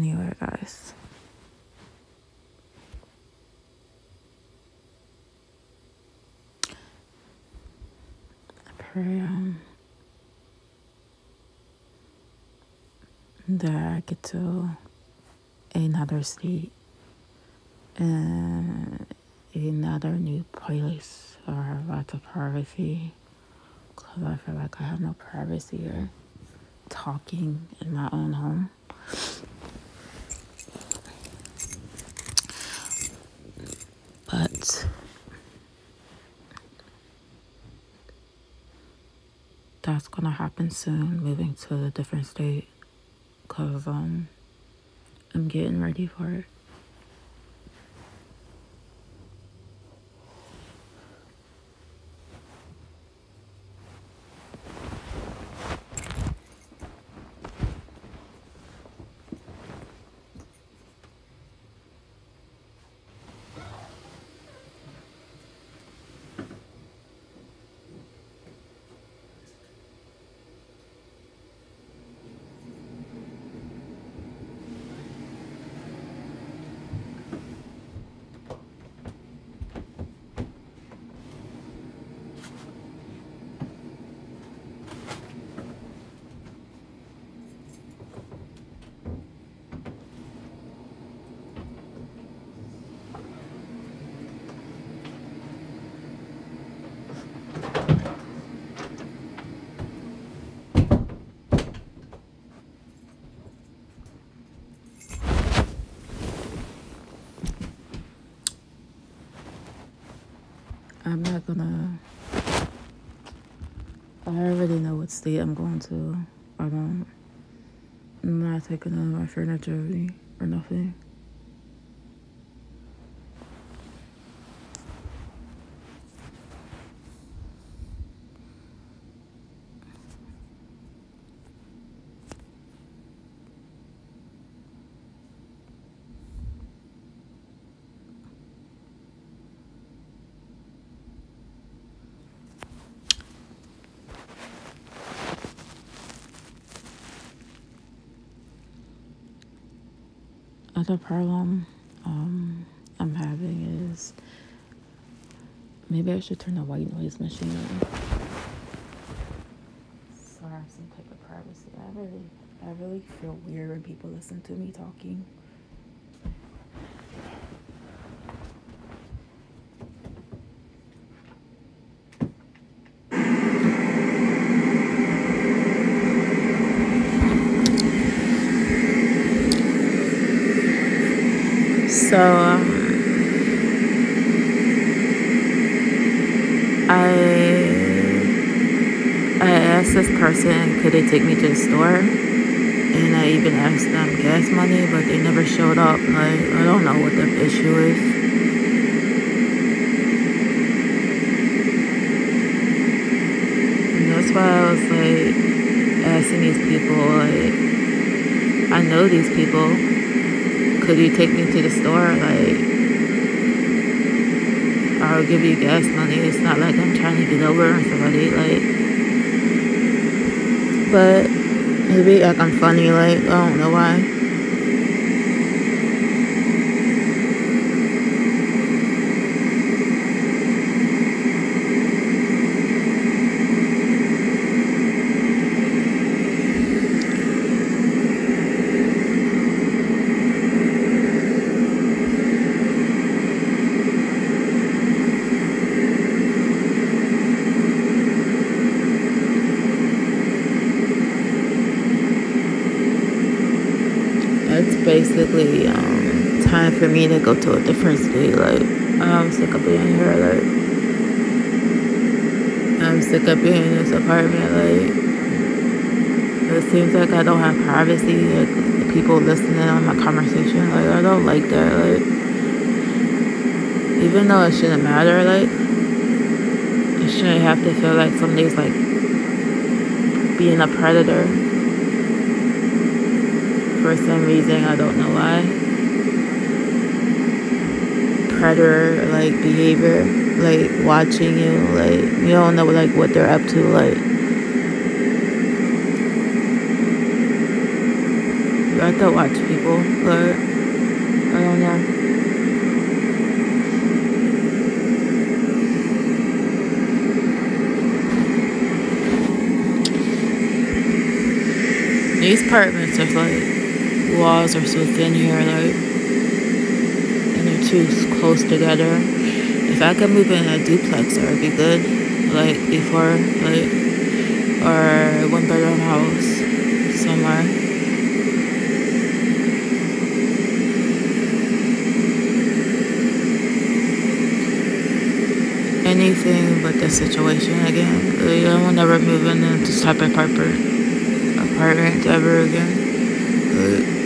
Anyway, guys. I pray um, that I get to another state and another new place or lots of privacy because I feel like I have no privacy here talking in my own home. But that's gonna happen soon, moving to a different state, cause um, I'm getting ready for it. I'm not gonna. I already know what state I'm going to. I don't. I'm not taking of my furniture or nothing. Other problem um, I'm having is maybe I should turn the white noise machine on. So I have some type of privacy. I really, I really feel weird when people listen to me talking. So um, I I asked this person could they take me to the store, and I even asked them gas money, but they never showed up. Like I don't know what the issue is. And that's why I was like asking these people, like I know these people could you take me to the store? Like, I'll give you gas money. It's not like I'm trying to get over on somebody. Like, but maybe like I'm funny. Like, I don't know why. It's basically um, time for me to go to a different state. Like, I'm sick of being here. Like, I'm sick of being in this apartment. Like, it seems like I don't have privacy. Like, the people listening on my conversation. Like, I don't like that. Like, even though it shouldn't matter. Like, I shouldn't have to feel like somebody's like being a predator for some reason. I don't know why. Predator like behavior, like watching you, like you don't know like what they're up to, like You have to watch people, but I don't know. These apartments are like walls are so thin here, like and they're too close together. If I could move in a duplex, that would be good. Like before, like or one bedroom house somewhere. Anything but this situation again. Like, I will never move in this type of apartment apartment ever again. But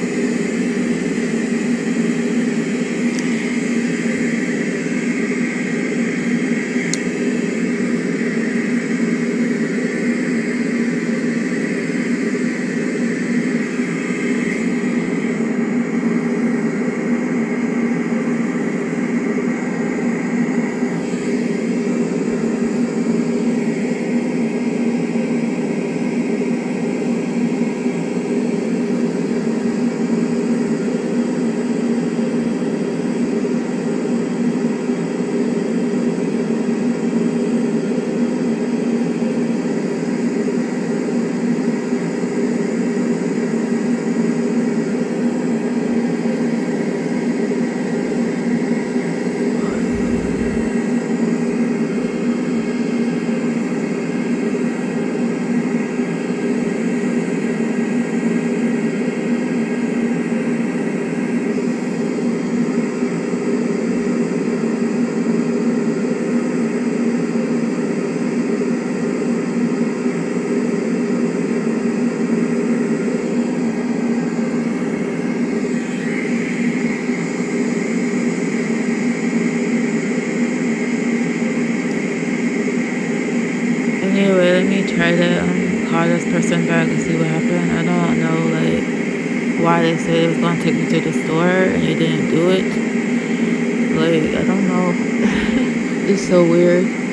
try to um, call back and see what happened. I don't know like why they said it was gonna take me to the store and they didn't do it. Like I don't know. it's so weird.